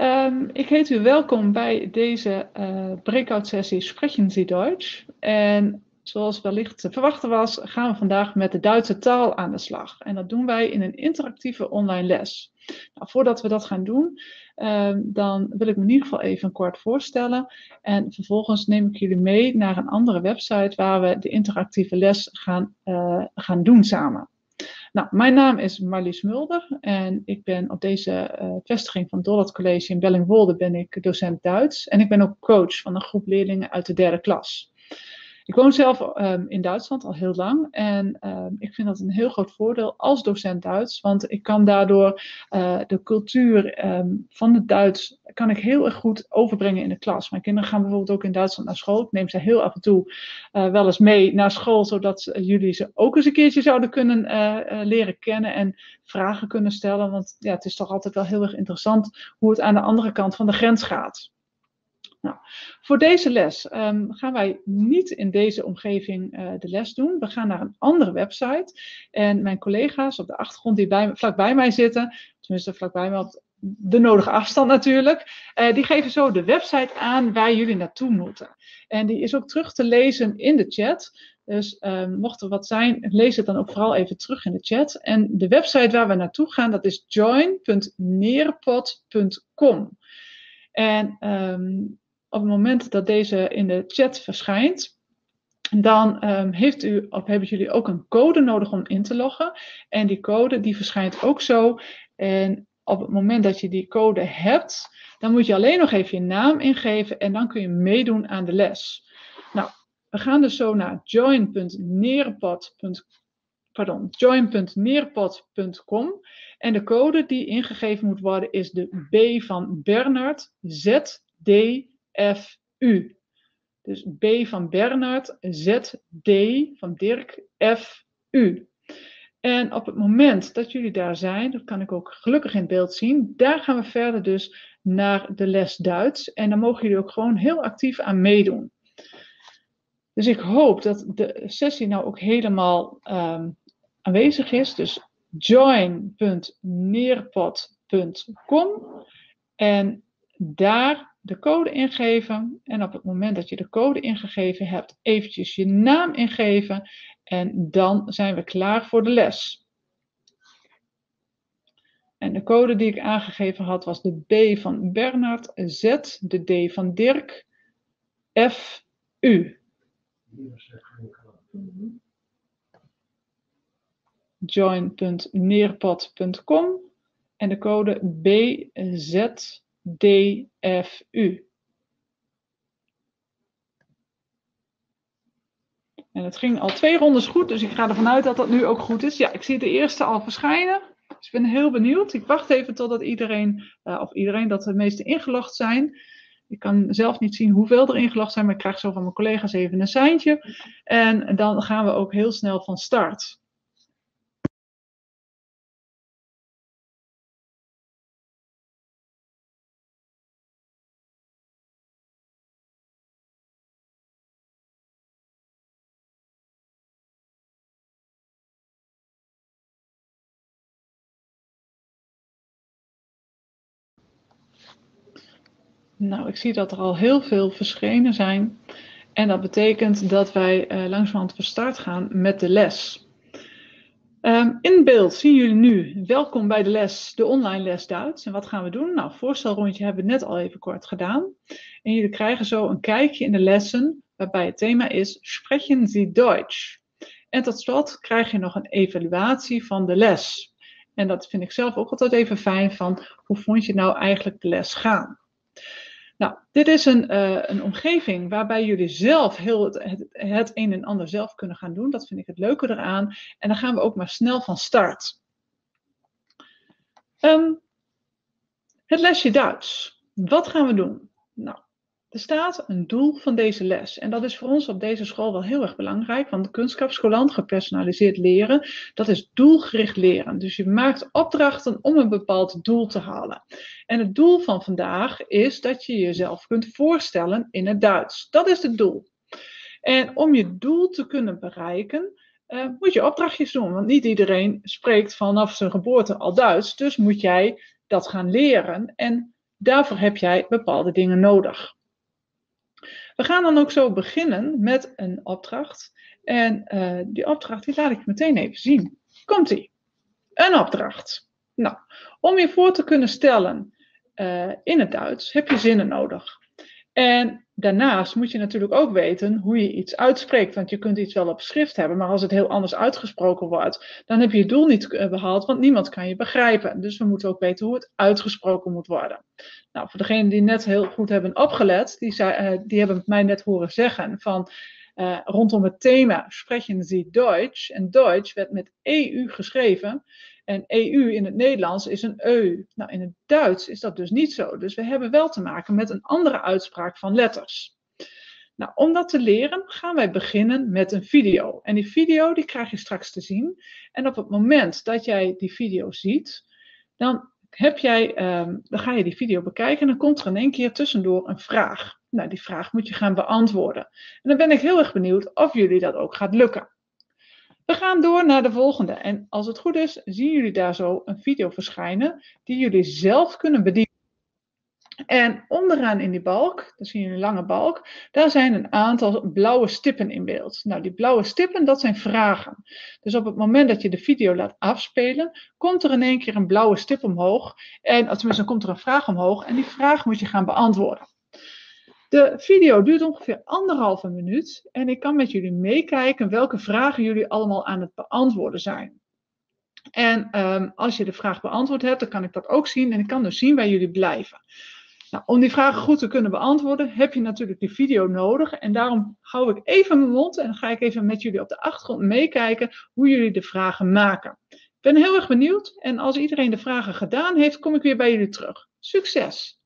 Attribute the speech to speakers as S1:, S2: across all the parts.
S1: Um, ik heet u welkom bij deze uh, breakout sessie Sprechen Sie Deutsch. En zoals wellicht te verwachten was, gaan we vandaag met de Duitse taal aan de slag. En dat doen wij in een interactieve online les. Nou, voordat we dat gaan doen, um, dan wil ik me in ieder geval even kort voorstellen. En vervolgens neem ik jullie mee naar een andere website waar we de interactieve les gaan, uh, gaan doen samen. Nou, mijn naam is Marlies Mulder en ik ben op deze uh, vestiging van Dollard College in Bellingwolde ben ik docent Duits. En ik ben ook coach van een groep leerlingen uit de derde klas. Ik woon zelf um, in Duitsland al heel lang en um, ik vind dat een heel groot voordeel als docent Duits, want ik kan daardoor uh, de cultuur um, van het Duits kan ik heel erg goed overbrengen in de klas. Mijn kinderen gaan bijvoorbeeld ook in Duitsland naar school. Ik neem ze heel af en toe uh, wel eens mee naar school, zodat jullie ze ook eens een keertje zouden kunnen uh, leren kennen en vragen kunnen stellen. Want ja, het is toch altijd wel heel erg interessant hoe het aan de andere kant van de grens gaat. Nou, voor deze les um, gaan wij niet in deze omgeving uh, de les doen. We gaan naar een andere website. En mijn collega's op de achtergrond die bij, vlakbij mij zitten, tenminste vlakbij mij op de nodige afstand natuurlijk, uh, die geven zo de website aan waar jullie naartoe moeten. En die is ook terug te lezen in de chat. Dus um, mocht er wat zijn, lees het dan ook vooral even terug in de chat. En de website waar we naartoe gaan, dat is join.neerpot.com. En um, op het moment dat deze in de chat verschijnt, dan um, heeft u, of hebben jullie ook een code nodig om in te loggen. En die code die verschijnt ook zo. En op het moment dat je die code hebt, dan moet je alleen nog even je naam ingeven en dan kun je meedoen aan de les. Nou, we gaan dus zo naar join.neerpot.com en de code die ingegeven moet worden is de B van Bernard ZD FU. Dus B van Bernard, Z, D van Dirk, F, U. En op het moment dat jullie daar zijn, dat kan ik ook gelukkig in beeld zien, daar gaan we verder dus naar de les Duits. En dan mogen jullie ook gewoon heel actief aan meedoen. Dus ik hoop dat de sessie nou ook helemaal um, aanwezig is. Dus join.neerpot.com en daar de code ingeven en op het moment dat je de code ingegeven hebt, eventjes je naam ingeven en dan zijn we klaar voor de les. En de code die ik aangegeven had was de B van Bernard, Z, de D van Dirk, F, U. Join.neerpad.com en de code BZ DFU. En het ging al twee rondes goed, dus ik ga ervan uit dat dat nu ook goed is. Ja, ik zie de eerste al verschijnen. Dus ik ben heel benieuwd. Ik wacht even totdat iedereen, uh, of iedereen, dat de meeste ingelogd zijn. Ik kan zelf niet zien hoeveel er ingelogd zijn, maar ik krijg zo van mijn collega's even een seintje. En dan gaan we ook heel snel van start. Nou, ik zie dat er al heel veel verschenen zijn. En dat betekent dat wij uh, langzamerhand van start gaan met de les. Um, in beeld zien jullie nu, welkom bij de les, de online les Duits. En wat gaan we doen? Nou, voorstelrondje hebben we net al even kort gedaan. En jullie krijgen zo een kijkje in de lessen, waarbij het thema is, Sprechen Sie Deutsch? En tot slot krijg je nog een evaluatie van de les. En dat vind ik zelf ook altijd even fijn van, hoe vond je nou eigenlijk de les gaan? Nou, dit is een, uh, een omgeving waarbij jullie zelf heel het, het, een en ander zelf kunnen gaan doen. Dat vind ik het leuke eraan. En dan gaan we ook maar snel van start. Um, het lesje Duits. Wat gaan we doen? Nou, er staat een doel van deze les. En dat is voor ons op deze school wel heel erg belangrijk. Want de kunstschapscholant, gepersonaliseerd leren, dat is doelgericht leren. Dus je maakt opdrachten om een bepaald doel te halen. En het doel van vandaag is dat je jezelf kunt voorstellen in het Duits. Dat is het doel. En om je doel te kunnen bereiken, uh, moet je opdrachtjes doen. Want niet iedereen spreekt vanaf zijn geboorte al Duits. Dus moet jij dat gaan leren. En Daarvoor heb jij bepaalde dingen nodig. We gaan dan ook zo beginnen met een opdracht. En uh, die opdracht die laat ik meteen even zien. Komt-ie. Een opdracht. Nou, om je voor te kunnen stellen uh, in het Duits heb je zinnen nodig. En daarnaast moet je natuurlijk ook weten hoe je iets uitspreekt. Want je kunt iets wel op schrift hebben, maar als het heel anders uitgesproken wordt, dan heb je je doel niet eh, behaald, want niemand kan je begrijpen. Dus we moeten ook weten hoe het uitgesproken moet worden. Nou, voor degenen die net heel goed hebben opgelet, die, zei, uh, die hebben mij net horen zeggen van uh, rondom het thema Sprechen Sie Deutsch. En Deutsch werd met EU geschreven. En EU in het Nederlands is een EU. Nou, in het Duits is dat dus niet zo. Dus we hebben wel te maken met een andere uitspraak van letters. Nou, om dat te leren gaan wij beginnen met een video. En die video die krijg je straks te zien. En op het moment dat jij die video ziet, dan, heb jij, um, dan ga je die video bekijken en dan komt er in één keer tussendoor een vraag. Nou, die vraag moet je gaan beantwoorden. En dan ben ik heel erg benieuwd of jullie dat ook gaat lukken. We gaan door naar de volgende. En als het goed is, zien jullie daar zo een video verschijnen die jullie zelf kunnen bedienen. En onderaan in die balk, daar zie je een lange balk, daar zijn een aantal blauwe stippen in beeld. Nou, die blauwe stippen, dat zijn vragen. Dus op het moment dat je de video laat afspelen, komt er in één keer een blauwe stip omhoog. En, tenminste, dan komt er een vraag omhoog en die vraag moet je gaan beantwoorden. De video duurt ongeveer anderhalve minuut en ik kan met jullie meekijken welke vragen jullie allemaal aan het beantwoorden zijn. En um, als je de vraag beantwoord hebt, dan kan ik dat ook zien en ik kan dus zien waar jullie blijven. Nou, om die vragen goed te kunnen beantwoorden, heb je natuurlijk die video nodig. En daarom hou ik even mijn mond en ga ik even met jullie op de achtergrond meekijken hoe jullie de vragen maken. Ik ben heel erg benieuwd en als iedereen de vragen gedaan heeft, kom ik weer bij jullie terug. Succes!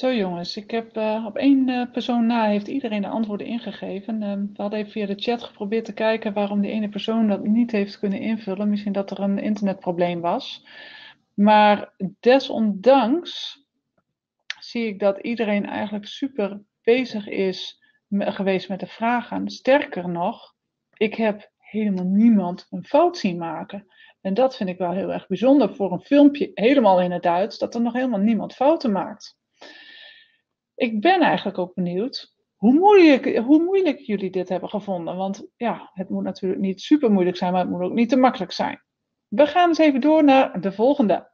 S1: Zo jongens, ik heb uh, op één uh, persoon na heeft iedereen de antwoorden ingegeven. Uh, we hadden even via de chat geprobeerd te kijken waarom die ene persoon dat niet heeft kunnen invullen. Misschien dat er een internetprobleem was. Maar desondanks zie ik dat iedereen eigenlijk super bezig is geweest met de vragen. Sterker nog, ik heb helemaal niemand een fout zien maken. En dat vind ik wel heel erg bijzonder voor een filmpje helemaal in het Duits, dat er nog helemaal niemand fouten maakt. Ik ben eigenlijk ook benieuwd hoe moeilijk, hoe moeilijk jullie dit hebben gevonden. Want ja, het moet natuurlijk niet super moeilijk zijn, maar het moet ook niet te makkelijk zijn. We gaan eens even door naar de volgende.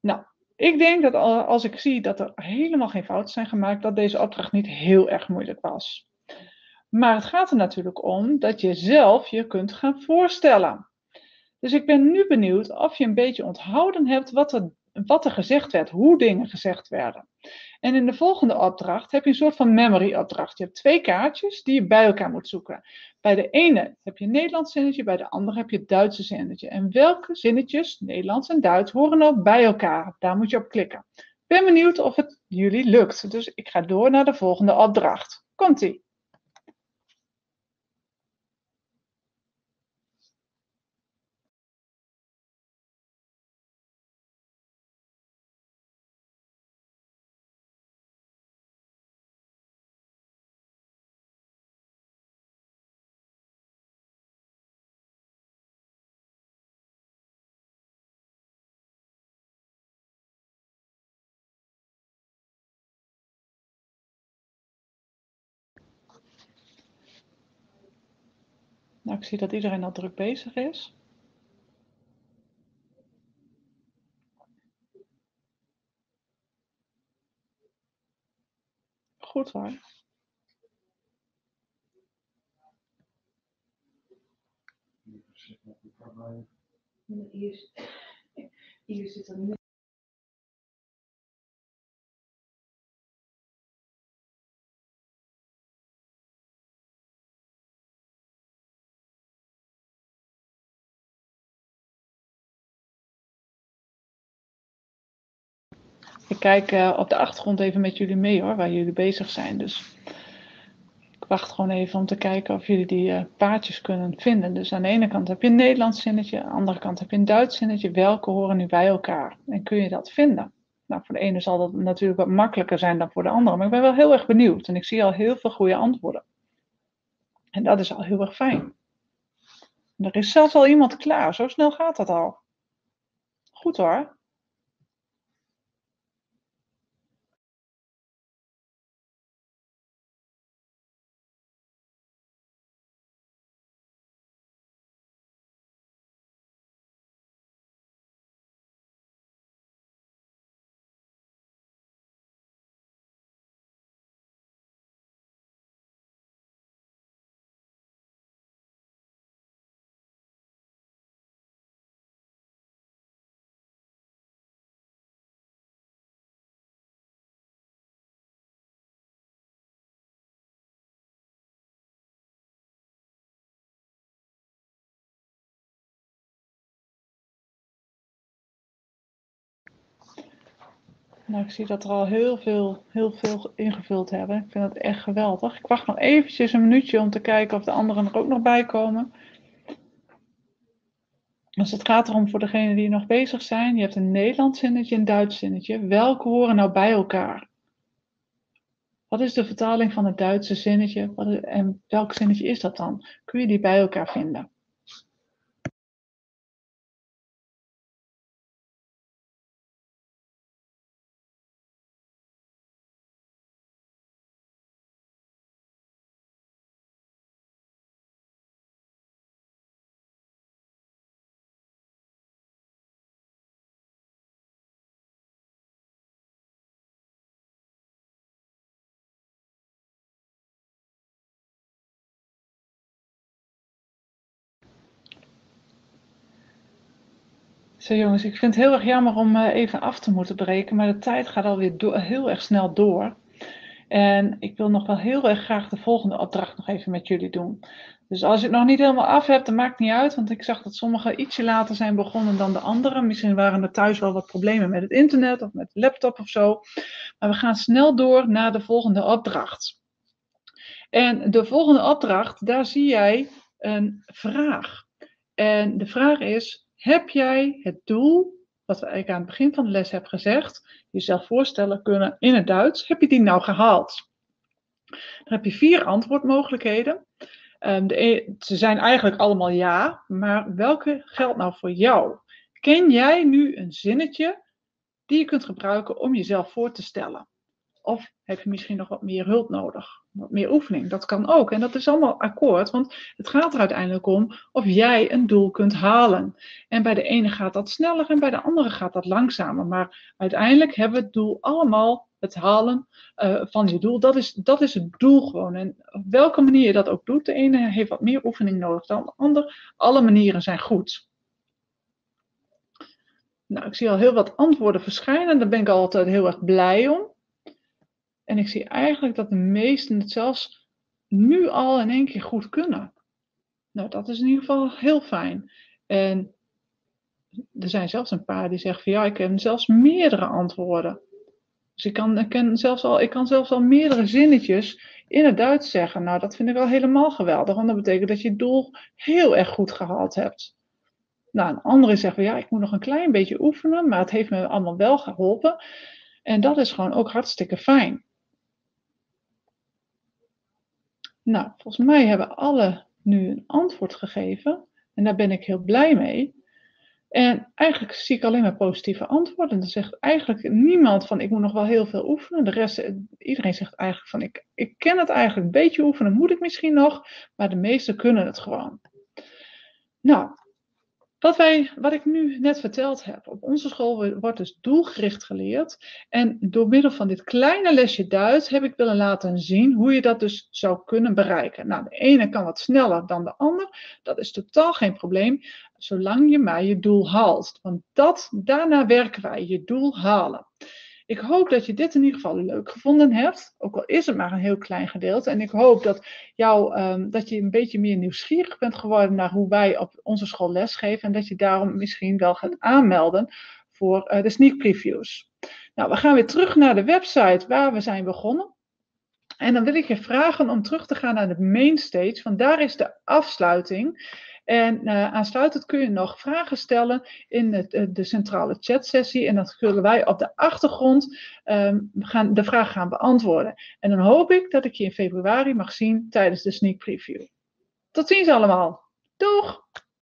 S1: Nou, ik denk dat als ik zie dat er helemaal geen fouten zijn gemaakt, dat deze opdracht niet heel erg moeilijk was. Maar het gaat er natuurlijk om dat je zelf je kunt gaan voorstellen. Dus ik ben nu benieuwd of je een beetje onthouden hebt wat er, wat er gezegd werd, hoe dingen gezegd werden. En in de volgende opdracht heb je een soort van memory opdracht. Je hebt twee kaartjes die je bij elkaar moet zoeken. Bij de ene heb je een Nederlands zinnetje, bij de andere heb je het Duitse zinnetje. En welke zinnetjes, Nederlands en Duits, horen nou bij elkaar? Daar moet je op klikken. Ik ben benieuwd of het jullie lukt. Dus ik ga door naar de volgende opdracht. Komt-ie. Nou, ik zie dat iedereen al druk bezig is. Goed hoor. Hier, hier zit een Ik kijk op de achtergrond even met jullie mee hoor, waar jullie bezig zijn. Dus ik wacht gewoon even om te kijken of jullie die uh, paadjes kunnen vinden. Dus aan de ene kant heb je een Nederlands zinnetje, aan de andere kant heb je een Duits zinnetje. Welke horen nu bij elkaar? En kun je dat vinden? Nou, voor de ene zal dat natuurlijk wat makkelijker zijn dan voor de andere. Maar ik ben wel heel erg benieuwd en ik zie al heel veel goede antwoorden. En dat is al heel erg fijn. Er is zelfs al iemand klaar. Zo snel gaat dat al. Goed hoor. Nou, ik zie dat er al heel veel, heel veel ingevuld hebben. Ik vind dat echt geweldig. Ik wacht nog eventjes een minuutje om te kijken of de anderen er ook nog bij komen. Dus het gaat erom voor degenen die nog bezig zijn. Je hebt een Nederlands zinnetje en een Duits zinnetje. Welke horen nou bij elkaar? Wat is de vertaling van het Duitse zinnetje? en welk zinnetje is dat dan? Kun je die bij elkaar vinden? Zo jongens, ik vind het heel erg jammer om uh, even af te moeten breken, maar de tijd gaat alweer heel erg snel door. En ik wil nog wel heel erg graag de volgende opdracht nog even met jullie doen. Dus als je het nog niet helemaal af hebt, dan maakt niet uit. Want ik zag dat sommigen ietsje later zijn begonnen dan de anderen. Misschien waren er thuis wel wat problemen met het internet of met de laptop of zo. Maar we gaan snel door naar de volgende opdracht. En de volgende opdracht, daar zie jij een vraag. En de vraag is: heb jij het doel, wat eigenlijk aan het begin van de les hebben gezegd, jezelf voorstellen kunnen in het Duits, heb je die nou gehaald? Dan heb je vier antwoordmogelijkheden. Um, de, e, ze zijn eigenlijk allemaal ja, maar welke geldt nou voor jou? Ken jij nu een zinnetje die je kunt gebruiken om jezelf voor te stellen? Of heb je misschien nog wat meer hulp nodig? Wat meer oefening? Dat kan ook. En dat is allemaal akkoord, want het gaat er uiteindelijk om of jij een doel kunt halen. En bij de ene gaat dat sneller en bij de andere gaat dat langzamer. Maar uiteindelijk hebben we het doel allemaal, het halen uh, van je doel. Dat is, dat is het doel gewoon. En op welke manier je dat ook doet, de ene heeft wat meer oefening nodig dan de ander. Alle manieren zijn goed. Nou, ik zie al heel wat antwoorden verschijnen. Daar ben ik altijd heel erg blij om. En ik zie eigenlijk dat de meesten het zelfs nu al in één keer goed kunnen. Nou, dat is in ieder geval heel fijn. En er zijn zelfs een paar die zeggen van ja, ik ken zelfs meerdere antwoorden. Dus ik kan, ik, ken zelfs al, ik kan zelfs al meerdere zinnetjes in het Duits zeggen. Nou, dat vind ik wel helemaal geweldig, want dat betekent dat je het doel heel erg goed gehaald hebt. Nou, een andere zegt van ja, ik moet nog een klein beetje oefenen, maar het heeft me allemaal wel geholpen. En dat is gewoon ook hartstikke fijn. Nou, volgens mij hebben alle nu een antwoord gegeven. En daar ben ik heel blij mee. En eigenlijk zie ik alleen maar positieve antwoorden. Er zegt eigenlijk niemand van ik moet nog wel heel veel oefenen. De rest, iedereen zegt eigenlijk van ik, ik ken het eigenlijk een beetje oefenen, moet ik misschien nog. Maar de meesten kunnen het gewoon. Nou, wat, wij, wat ik nu net verteld heb, op onze school wordt dus doelgericht geleerd. En door middel van dit kleine lesje Duits heb ik willen laten zien hoe je dat dus zou kunnen bereiken. Nou, de ene kan wat sneller dan de ander. Dat is totaal geen probleem, zolang je maar je doel haalt. Want dat, daarna werken wij, je doel halen. Ik hoop dat je dit in ieder geval leuk gevonden hebt, ook al is het maar een heel klein gedeelte. En ik hoop dat, jou, um, dat je een beetje meer nieuwsgierig bent geworden naar hoe wij op onze school lesgeven. En dat je daarom misschien wel gaat aanmelden voor uh, de sneak previews. Nou, we gaan weer terug naar de website waar we zijn begonnen. En dan wil ik je vragen om terug te gaan naar de main stage, want daar is de afsluiting. En uh, aansluitend kun je nog vragen stellen in het, uh, de centrale chatsessie. En dat zullen wij op de achtergrond um, gaan, de vraag gaan beantwoorden. En dan hoop ik dat ik je in februari mag zien tijdens de sneak preview. Tot ziens allemaal. Doeg!